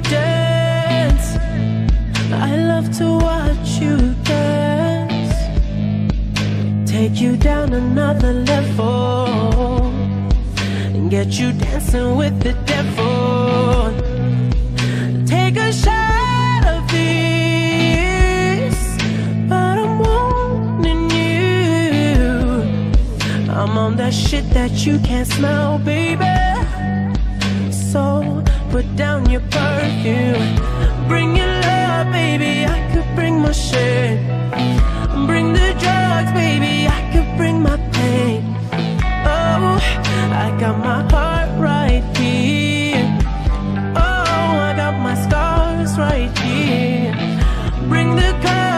dance. I love to watch you dance. Take you down another level and get you dancing with the devil. Take a shot of this, but I'm you. I'm on that shit that you can't smell, baby put down your perfume. Bring your love, baby, I could bring my shame. Bring the drugs, baby, I could bring my pain. Oh, I got my heart right here. Oh, I got my scars right here. Bring the curse.